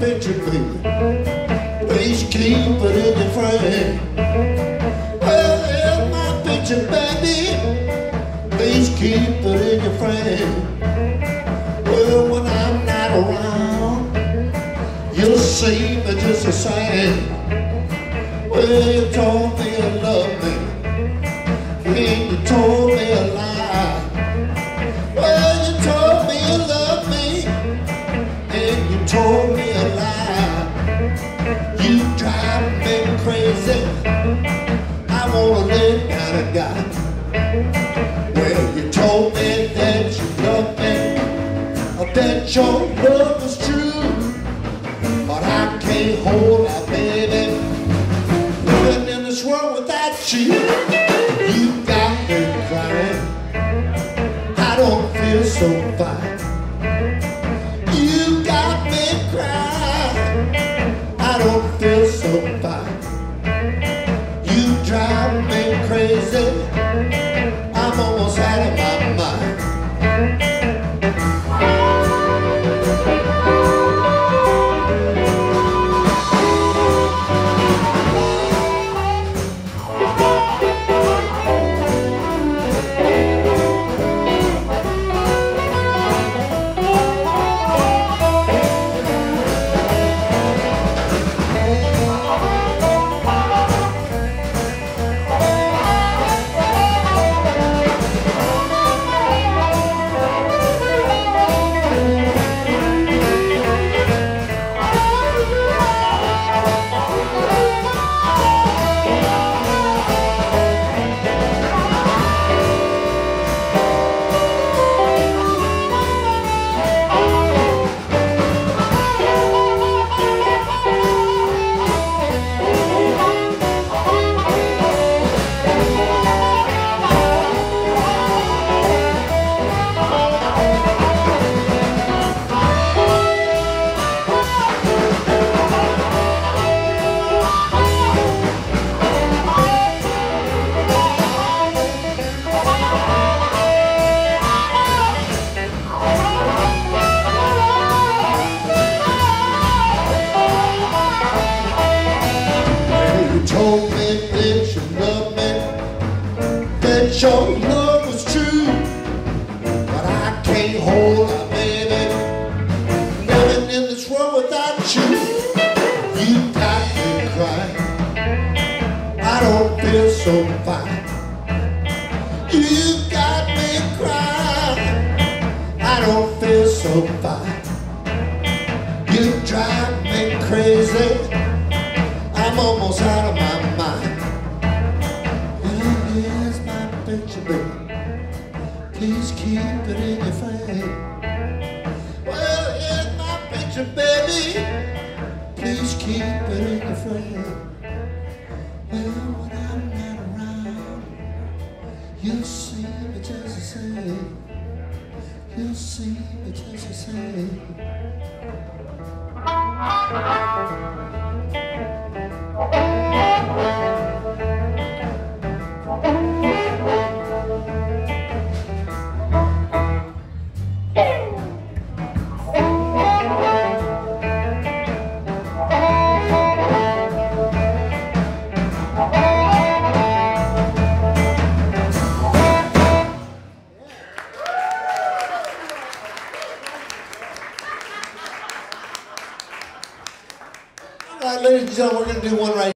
baby. Please keep it in your frame. Well, my picture, baby. Please keep it in your frame. Well, when I'm not around, you'll see me just the same. Well, you told me you love me, and you told told me that you love me, that your love was true, but I can't hold out, baby. Living in this world without you, you got me crying. I don't feel so fine. Your love was true, but I can't hold out, baby. Living in this world without you, you got me crying. I don't feel so fine. You got me crying. I don't feel so fine. You drive me crazy. I'm almost out of my mind. Keep it in your frame. Well, here's my picture, baby. Please keep it in your frame. Well, when I'm not around, you'll see me just the same. You'll see me just the same. Right, ladies and gentlemen, we're going to do one right